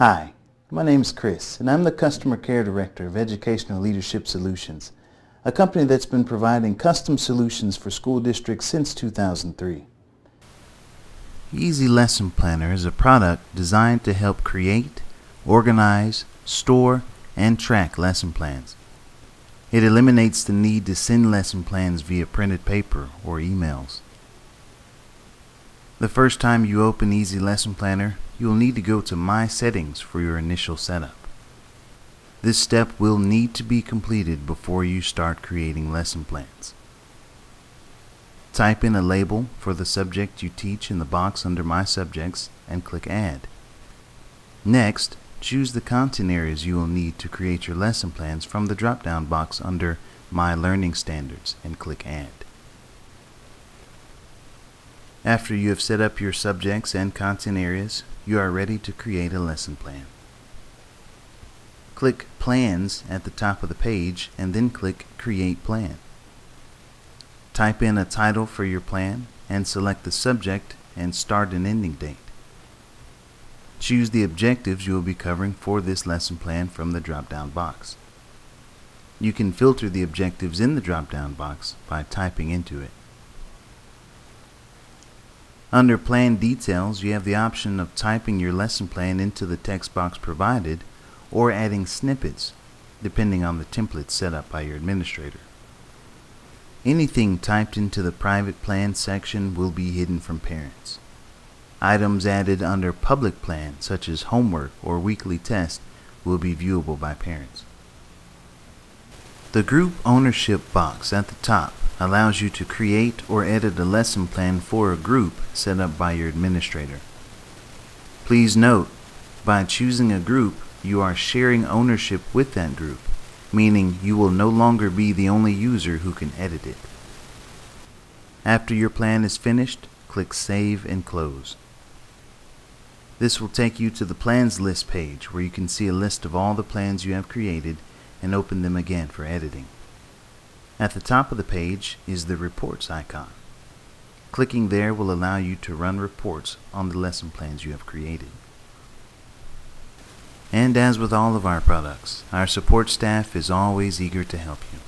Hi, my name is Chris, and I'm the Customer Care Director of Educational Leadership Solutions, a company that's been providing custom solutions for school districts since 2003. EZ Lesson Planner is a product designed to help create, organize, store, and track lesson plans. It eliminates the need to send lesson plans via printed paper or emails. The first time you open EZ Lesson Planner, you will need to go to My Settings for your initial setup. This step will need to be completed before you start creating lesson plans. Type in a label for the subject you teach in the box under My Subjects and click Add. Next, choose the content areas you will need to create your lesson plans from the drop-down box under My Learning Standards and click Add. After you have set up your subjects and content areas, you are ready to create a lesson plan. Click Plans at the top of the page and then click Create Plan. Type in a title for your plan and select the subject and start and ending date. Choose the objectives you will be covering for this lesson plan from the drop-down box. You can filter the objectives in the drop-down box by typing into it. Under Plan Details, you have the option of typing your lesson plan into the text box provided or adding snippets, depending on the template set up by your administrator. Anything typed into the private plan section will be hidden from parents. Items added under public plan, such as homework or weekly test, will be viewable by parents. The group ownership box at the top allows you to create or edit a lesson plan for a group set up by your administrator. Please note, by choosing a group, you are sharing ownership with that group, meaning you will no longer be the only user who can edit it. After your plan is finished, click Save and Close. This will take you to the Plans List page where you can see a list of all the plans you have created and open them again for editing. At the top of the page is the Reports icon. Clicking there will allow you to run reports on the lesson plans you have created. And as with all of our products, our support staff is always eager to help you.